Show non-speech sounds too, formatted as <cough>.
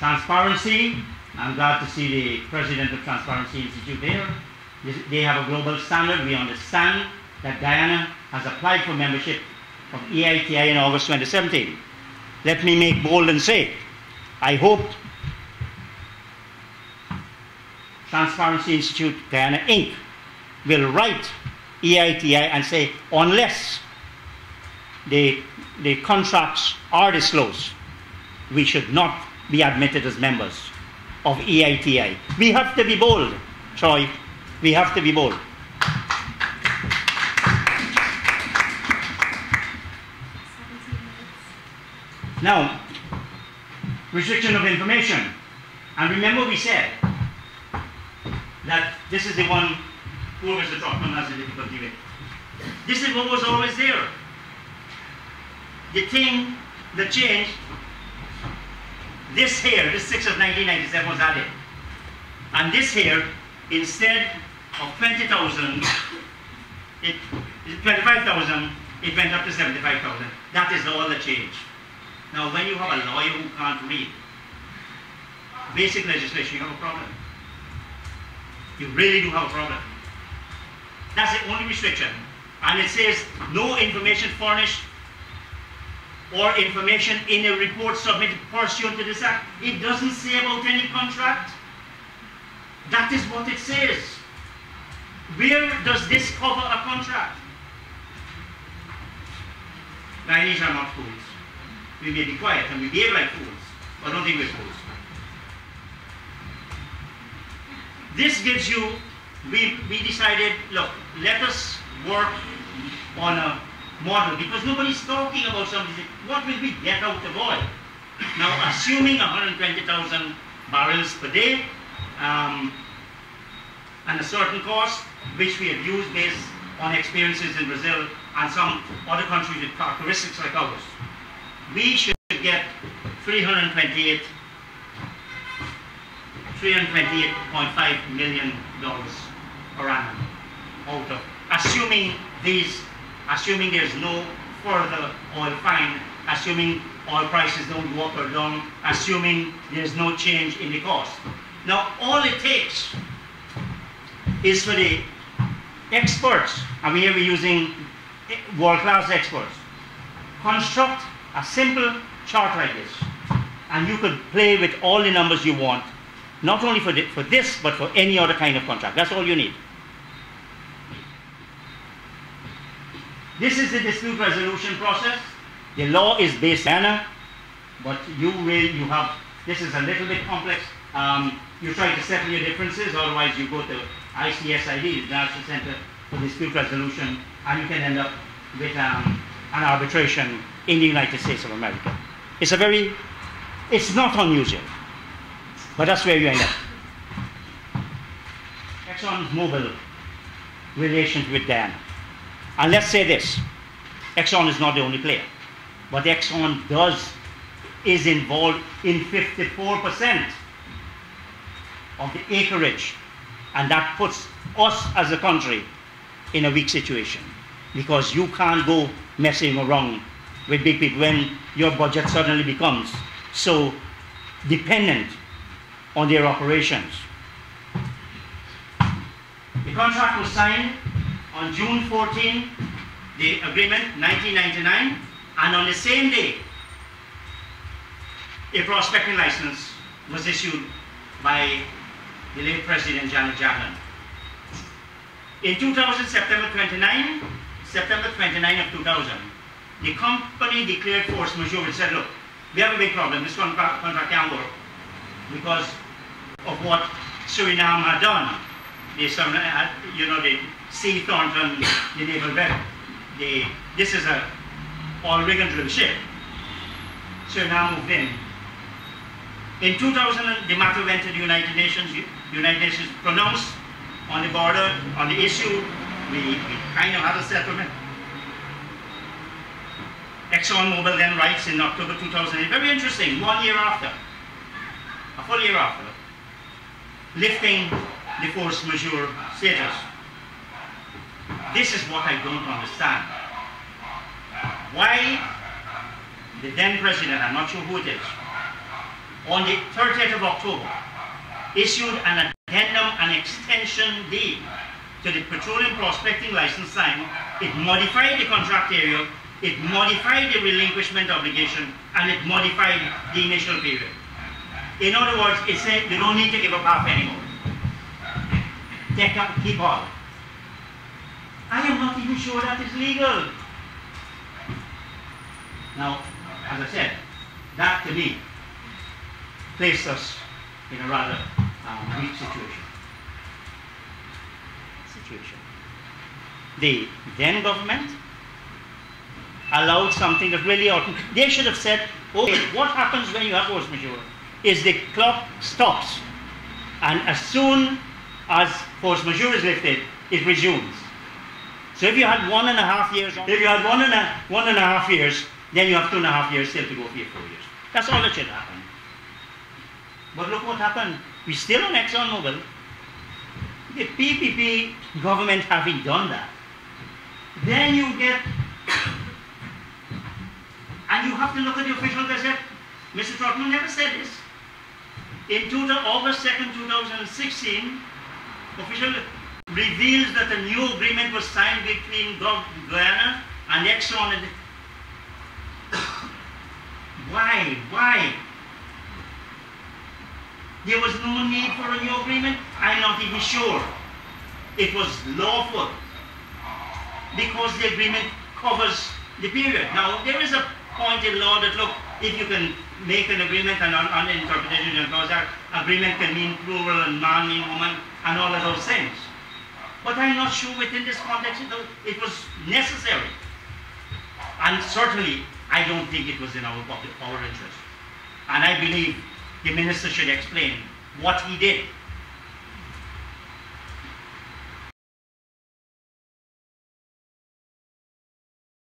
Transparency, I'm glad to see the president of Transparency Institute there. They have a global standard. We understand that Guyana has applied for membership of EITI in August 2017. Let me make bold and say, I hope Transparency Institute Guyana Inc. will write EITI and say, unless the, the contracts are disclosed, we should not be admitted as members of EITI. We have to be bold, Troy. We have to be bold. Now, restriction of information. And remember we said that this is the one poor Mr. Trotman has a difficulty with. This is what was always there. The thing that changed, this here, this 6 of 1997 was added. And this here, instead of 20,000, it, 25,000, it went up to 75,000. That is all the change. Now, when you have a lawyer who can't read basic legislation, you have a problem. You really do have a problem. That's the only restriction. And it says no information furnished or information in a report submitted pursuant to this act. It doesn't say about any contract. That is what it says. Where does this cover a contract? Guyanese are not fools. We may be quiet and we behave like fools, but I don't think we're fools. This gives you, we, we decided, look, let us work on a model because nobody's talking about something. What will we get out of oil? Now, assuming 120,000 barrels per day um, and a certain cost, which we have used based on experiences in Brazil and some other countries with characteristics like ours, we should get 328 $328.5 million per annum out of, assuming these, assuming there's no further oil find, assuming oil prices don't go up or down, assuming there's no change in the cost. Now, all it takes is for the experts, and we are using world-class experts, construct a simple chart like this, and you could play with all the numbers you want, not only for, the, for this, but for any other kind of contract. That's all you need. This is the dispute resolution process. The law is based on but you will, you have, this is a little bit complex. Um, you try to settle your differences, otherwise you go to ICSID, the National Center for Dispute Resolution, and you can end up with um, an arbitration in the United States of America. It's a very, it's not unusual. But that's where you end up. ExxonMobil relations with Dan. And let's say this Exxon is not the only player, but Exxon does is involved in 54% of the acreage, and that puts us as a country in a weak situation because you can't go messing around with big people when your budget suddenly becomes so dependent on their operations. The contract was signed on June 14, the agreement 1999, and on the same day, a prospecting license was issued by the late President Janet Jagan. In 2000, September 29, September 29 of 2000, the company declared force majeure and said, look, we have a big problem, this contract, contract can't work because of what Suriname had done. You know, the sea Thornton, um, the naval vet. The, this is a all rig and drill ship. Suriname moved in. In 2000, the matter went to the United Nations. The United Nations pronounced on the border, on the issue. We, we kind of had a settlement. ExxonMobil then writes in October 2008, very interesting, one year after, a full year after, lifting the force majeure status. This is what I don't understand. Why the then president, I'm not sure who it is, on the 30th of October, issued an addendum and extension deed to the petroleum prospecting license sign. It modified the contract area, it modified the relinquishment obligation, and it modified the initial period. In other words, it said you don't need to give up half anymore. Take up, keep all. I am not even sure that is legal. Now, as I said, that to me placed us in a rather um, weak situation. Situation. The then government allowed something that really oughtn't. They should have said, okay, what happens when you have force majeure? Is the clock stops, and as soon as force majeure is lifted, it resumes. So if you had one and a half years, if you had one and a, one and a half years, then you have two and a half years still to go for your four years. That's all that should happen. But look what happened. We're still on ExxonMobil. The PPP government having done that. Then you get, and you have to look at the official gazette. Mr. Trotman never said this. In August 2nd, 2016, official reveals that a new agreement was signed between Guyana and Exxon. <coughs> Why? Why? There was no need for a new agreement. I'm not even sure. It was lawful because the agreement covers the period. Now, there is a point in law that, look, if you can make an agreement and on, on interpretation of clause, agreement can mean plural and man mean woman and all of those things. But I'm not sure within this context it, was necessary. And certainly, I don't think it was in our public power interest. And I believe the minister should explain what he did